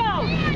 go!